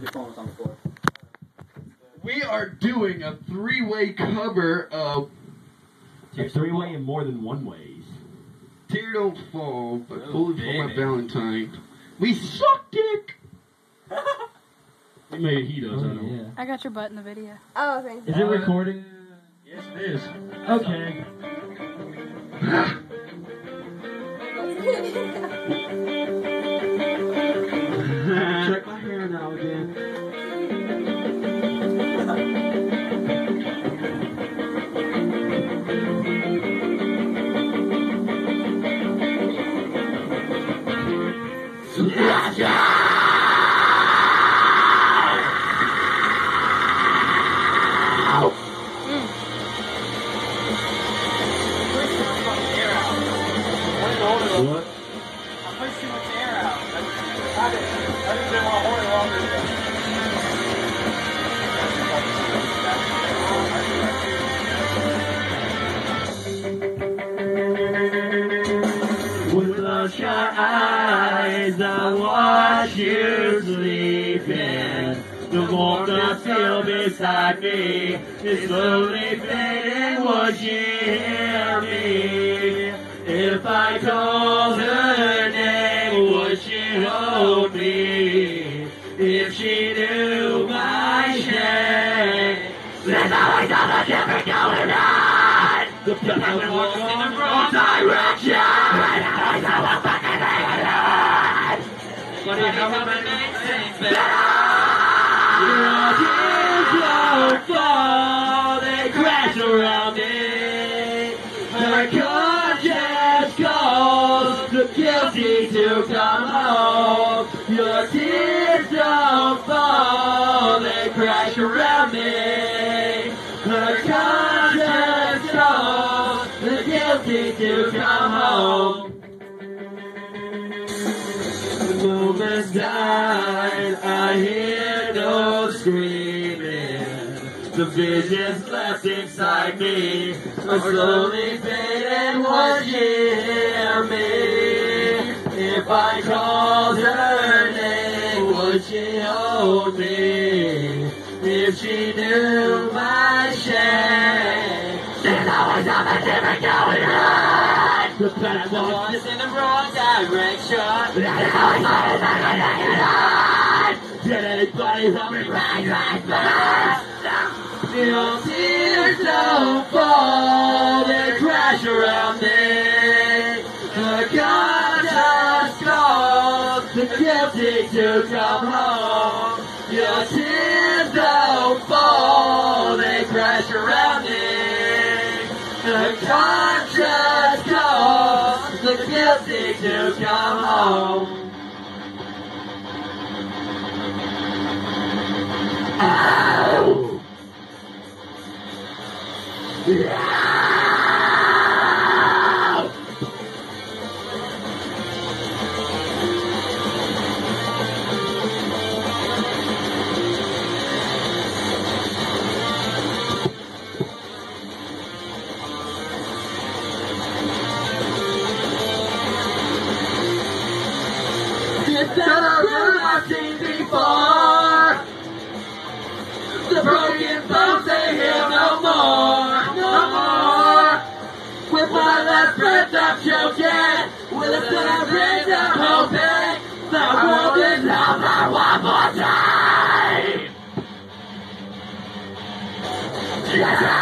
Your phone was on the floor. We are doing a three-way cover of There's three way and more than one ways. Tear Don't Fall, but Oh, Bullet for My. Valentine. We suck dick! Maybe he does. I don't yeah. I got your butt in the video. Oh, thank you. Is it recording? Yes, it is. Okay. With bloodshot eyes, I watch you sleeping. The warmth feel beside me is slowly fading. Would you hear me? If I called her If she knew my shame, there's always something different going on. The people walk in the wrong direction. And I know what fucking thing is. But tears don't fall, they crash around me. Conscience calls guilty to come home. Your tears don't fall, they crash around me. Her conscience calls the guilty to come home. The moment died, I hear no screaming. The visions left inside me are slowly fading. Would you hear me? If I called her me? If she knew my shame, there's always something different going on. The path walks in the wrong direction. There's always something different going on. Did anybody help me right, right, right? Your tears don't fall, they crash around me. The the guilty to come home. Your tears don't fall, they crash around me. The conscience calls the guilty to come home. Ow! Than I've seen before. The broken bones they heal no more, no more. With my last breath I'm choking, with a set of rings I'm hoping the world is over one more time. Yeah.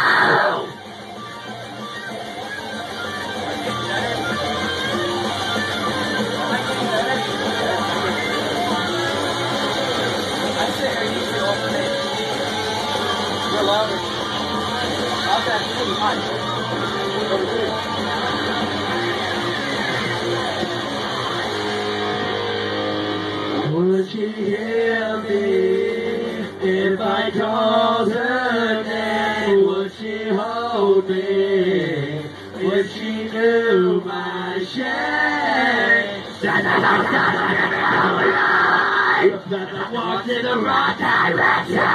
Would she knew my shame? In the wrong direction.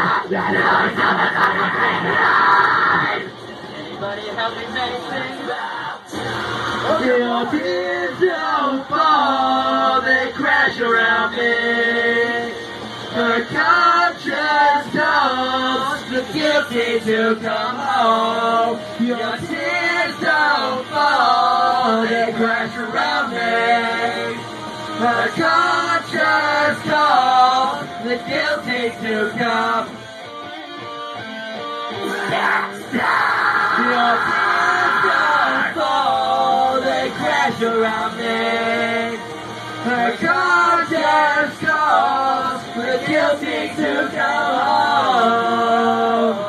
Anybody help me make things better? Your tears don't fall, they crash around me. Her guilty to come home. Your tears don't fall, they crash around me. Her conscience calls the guilty to come. Your tears don't fall, they crash around me. Her conscience calls the guilty to come home.